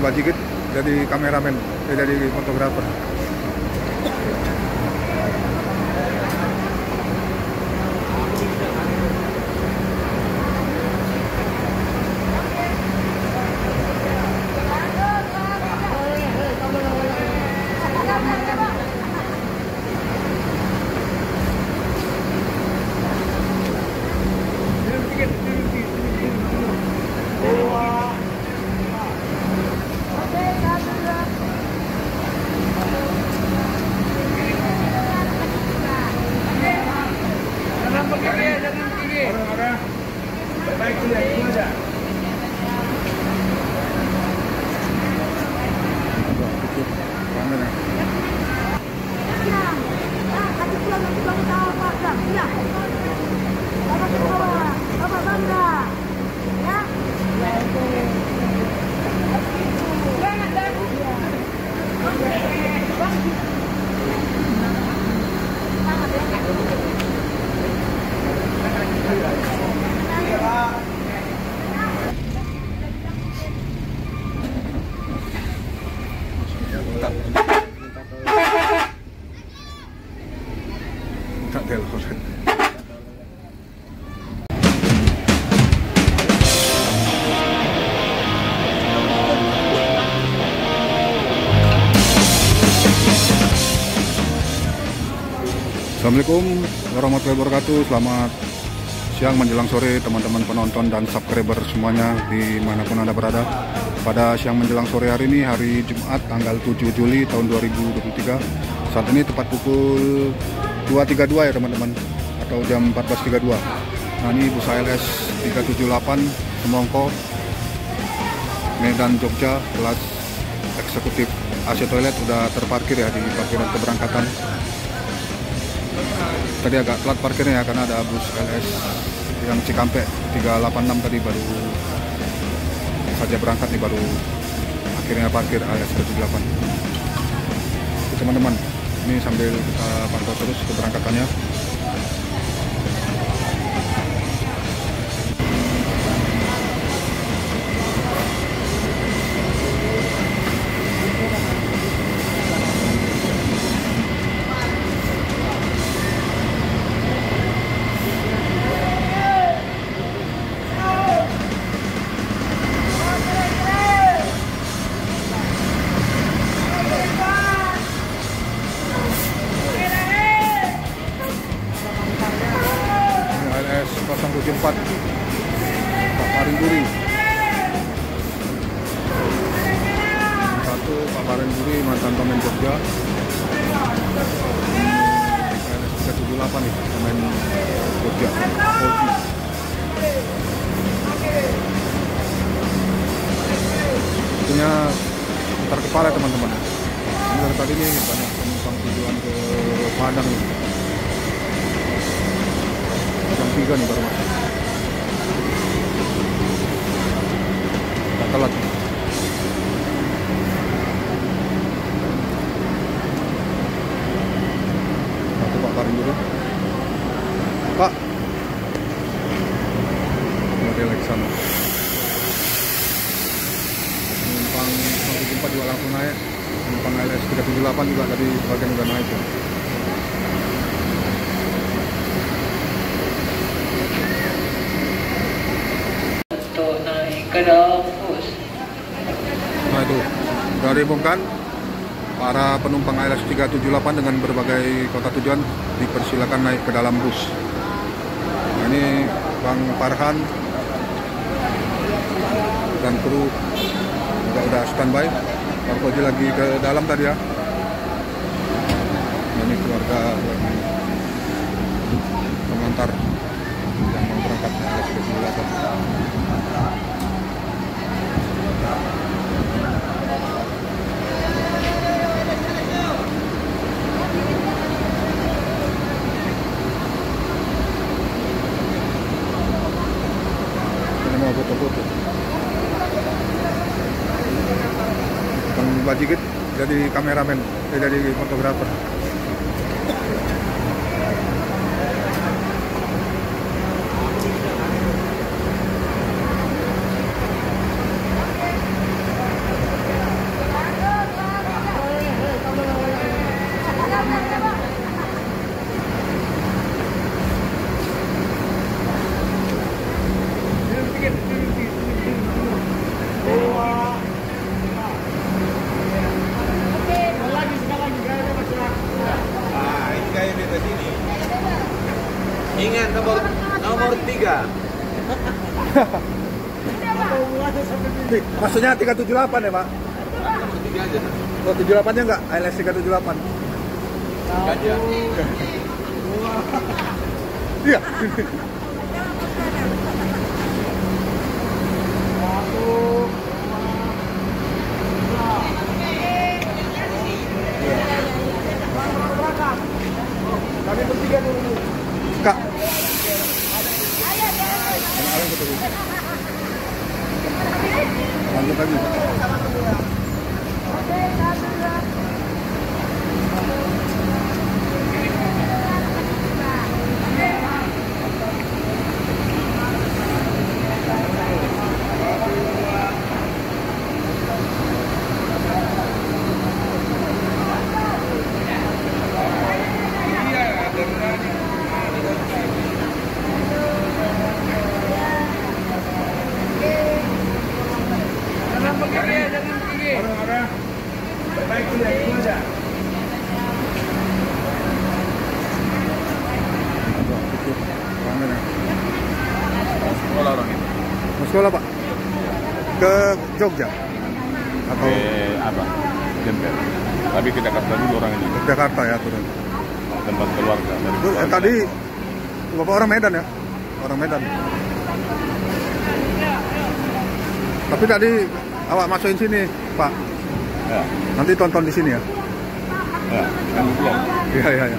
Bajigit jadi kameramen, eh, jadi fotografer. Tak Assalamualaikum warahmatullahi wabarakatuh. Selamat siang menjelang sore teman-teman penonton dan subscriber semuanya di mana pun anda berada. Pada siang menjelang sore hari ini hari Jumat tanggal 7 Juli tahun 2023 Saat ini tepat pukul 2.32 ya teman-teman Atau jam 14.32 Nah ini bus ALS 378 Semongko Medan Jogja kelas eksekutif AC toilet udah terparkir ya di parkiran keberangkatan tadi agak telat parkirnya ya karena ada bus LS yang Cikampek 386 tadi baru saja berangkat nih baru akhirnya parkir 38 Oke, teman-teman ini sambil kita pantau terus keberangkatannya Tentunya antar kepala teman-teman. Ini dari tadi nih banyak penumpang tujuan ke Padang nih. Jam 3 nih baru masuk. Nggak telat nih. satu Pak Karim dulu Pak model Lexan penumpang sampai jumpa juga langsung naik penumpang LS 378 juga tadi bagian udah naik ya. Nah itu sudah diumumkan para penumpang ALS 378 dengan berbagai kota tujuan dipersilakan naik ke dalam bus. Nah, ini Bang Farhan dan kru juga udah standby. Baru aja lagi ke dalam tadi ya. Nah, ini keluarga lagi mengantar yang mau berangkat ALS 378. Ini mau foto-foto. Bang Bajigit jadi Maksudnya 378 ya, Pak? Oh, 78 nya enggak? ALS 378 Gajah Iya. Kami bertiga dulu Lanjut lagi. Jangan begini, jangan begini. Orang-orang. Baik dulu ya, itu aja. Ramai ya. sekolah orang ini Mau sekolah, Pak? Ke Jogja? Atau eh apa Jember tapi ke Jakarta dulu orang ini ke Jakarta ya turun? tempat keluarga dari eh, keluarga. tadi Bapak orang Medan ya? Orang Medan. Tapi tadi awak masukin sini, Pak. ya Nanti tonton di sini ya. ya kan belum Iya, iya,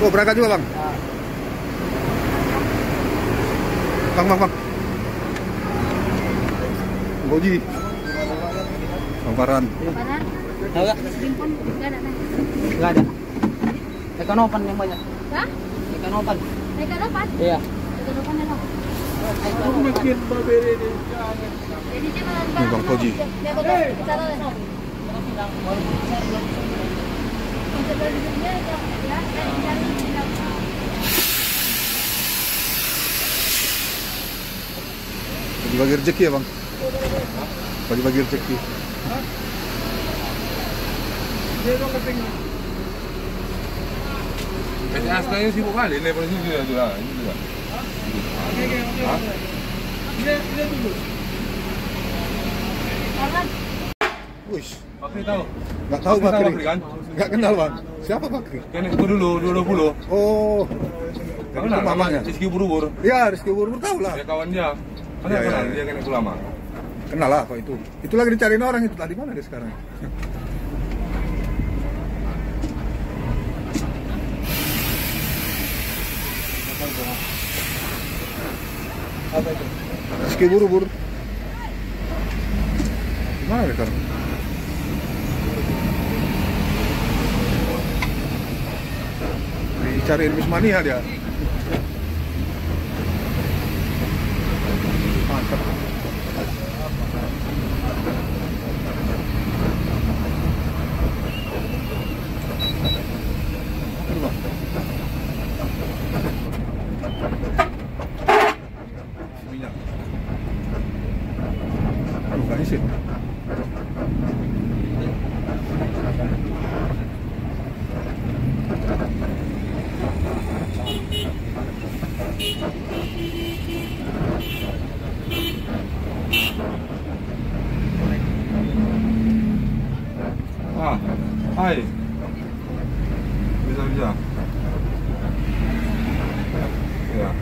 Oh, berangkat juga, Bang? Bang, Bang, Bang. Boji. Bang Farhan. Enggak, Bimpon, nggak ada nih. enggak ada. Ekanopan yang banyak. Hah? Ekanopan. Naik ke depan? Iya. Ya, Bang. Aku bikin babere ini. Bang Koji. Dia Bagi-bagi rezeki ya, Bang? Bagi-bagi rezeki. PT Asta ini sibuk kali ini polisi juga juga ini juga Oke, oke, oke. Hah? Dia dia dulu. Wih, Bakri tahu nggak tahu Bakri Bakri. Kan Nggak kenal, Bang. Siapa Bakri? kan itu dulu 2020 Oh, Kau itu kenal mamanya. Rizky Buru-Buru Ya, Rizky Buru tahu lah. dia kawan dia kan Iya, kenal iya. dia kan ulama Kenal lah kok itu. Itu lagi dicariin orang itu tadi mana dia sekarang? Apa itu? Rizky Buru Buru. Gimana dia sekarang? Dicariin Bismania dia. Mantap. minyak Aduh, nggak isi. ah hai bisa bisa ya Ayo, yalah.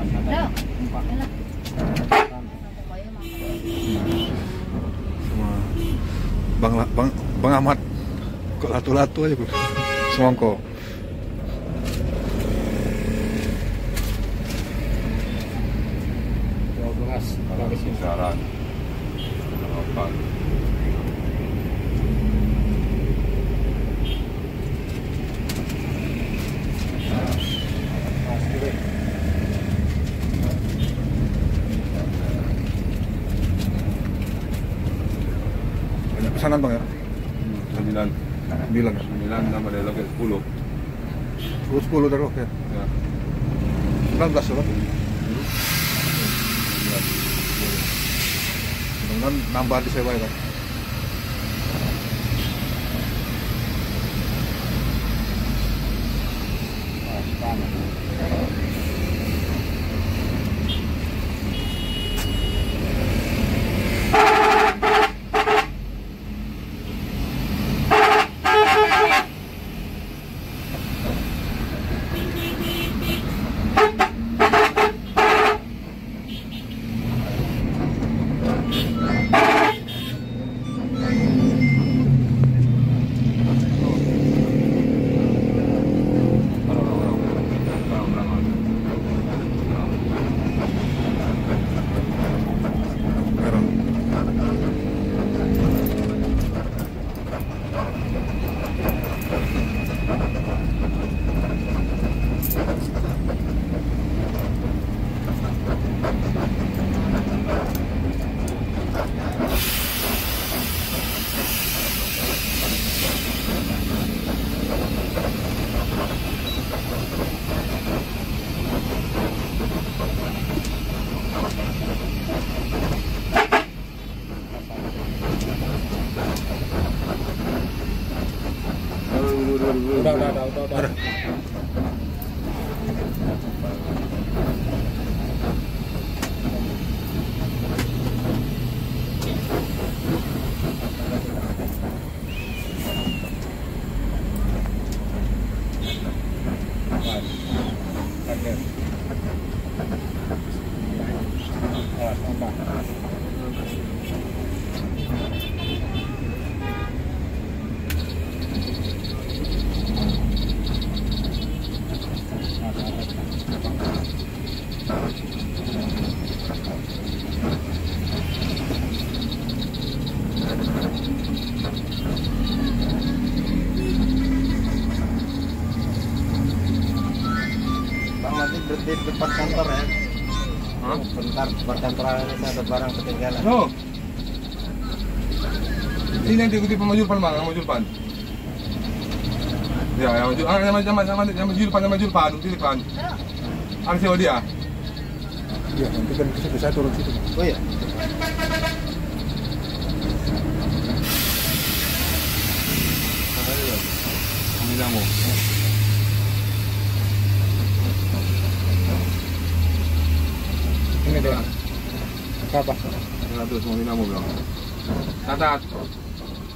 Pokoknya makan. Sama Bang La- Bang Bang Ahmad. Kok latu-latu aja gue. Semongko. kalau kisaran Empat. Banyak pesanan bang ya? 10 10 terus ya? ya 19 surat mudah-mudahan nambah disewa ya kan di depan kantor ya. Bentar depan kantor ini ada barang ketinggalan. No. Ini yang diikuti pemaju depan bang, maju depan. Ya, yang maju, ah, yang maju, yang maju, yang maju, depan, yang maju depan, di depan. Ada siapa dia? Iya, nanti kan bisa bisa turun situ. Oh iya. Kami Ini dia. Berapa? Seratus mau kamu bilang. Catat.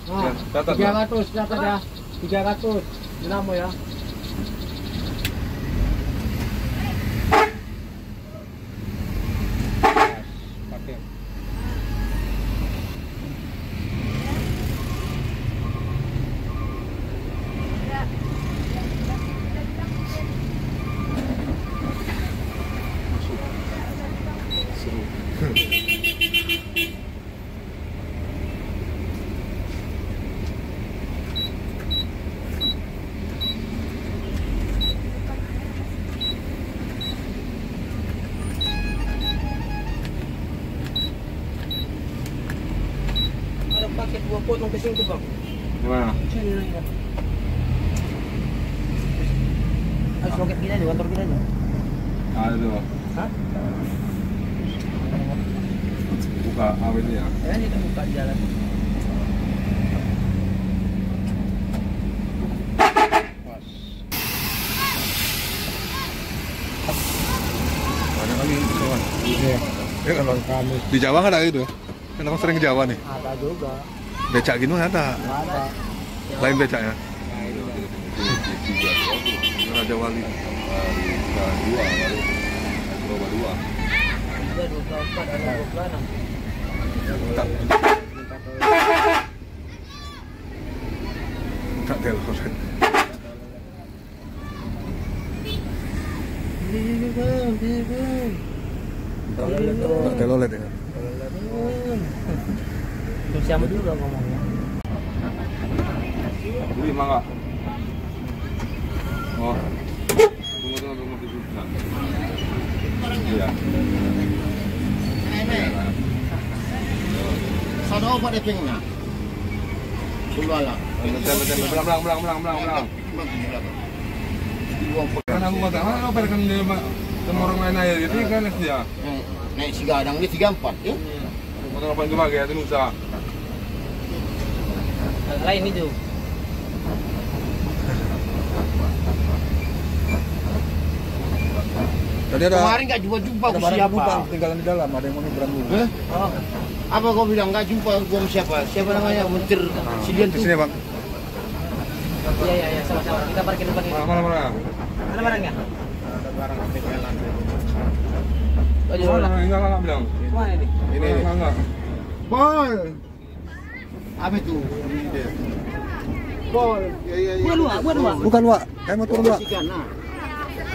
Ya, catat. Tiga Bang. ratus, catat ya. Tiga ratus. Dinamo ya. Tuh bang. Di mana? Sini nih ya. Ayo loket kita aja, kantor kita aja. Ada tuh. Hah? Buka awet ya. Ya ini kita buka jalan. Ya Di Jawa kan ada gitu. Kan aku sering ke Jawa nih. ada juga. Becak gini ada. Ada. Lain. Nah, dua tuh. Raja Wali. Dua dua baru. Dua. Tak. Tak telepon. Tak telolet ya. Siapa dulu ngomongnya? Beli mangga. Oh. Tunggu tunggu tunggu tunggu. Nah. Iya. Sana apa dia pengen? Betul betul. Belang belang belang belang belang. Kan aku kata, apa kan dia sama orang lain aja gitu kan dia. Naik si gadang ni tiga empat ya. Potong apa itu bagi itu nusa. Lain itu. Tadi ada Kemarin nggak jumpa-jumpa ada aku barang siapa? ketinggalan di dalam, ada yang mau nyebrang dulu. Hah? Apa kau bilang nggak jumpa gua sama siapa? Siapa namanya? Mentir Silian Di tuh. sini, Bang. Iya iya iya sama-sama. Kita parkir depan ini. Mana mana mana. Mana barangnya? Oh, di Mana mana? enggak enggak bilang. Mana ini? Ini Enggak enggak. Apa itu? Pol. Ya ya ya. Bukan dua, bukan bukan. Kayak mau turun. Ikan, nah.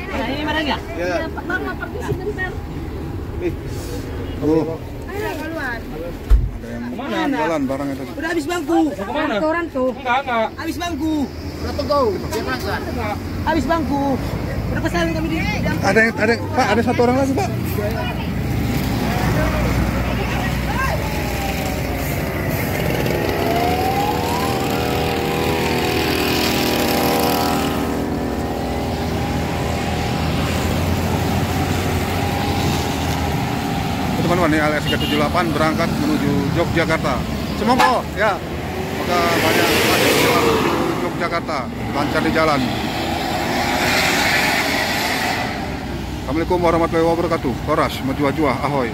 Nah, ini barangnya? Ya. Mama pergi sebentar. Oh, Ayo keluar. ada yang Ke mana? jalan barangnya tadi. Udah habis bangku. Mau ke mana? Koran tuh. Enggak enggak. Habis bangku. Dia berangkat. Habis bangku. Berapa kali kami di Ada yang, ada Pak, ada satu orang lagi, Pak. Teman-teman, ini LS 378 berangkat menuju Yogyakarta. Semoga ya. Semoga banyak jalan menuju Yogyakarta, lancar di jalan. Assalamualaikum warahmatullahi wabarakatuh. Koras, Majua-jua, ahoy.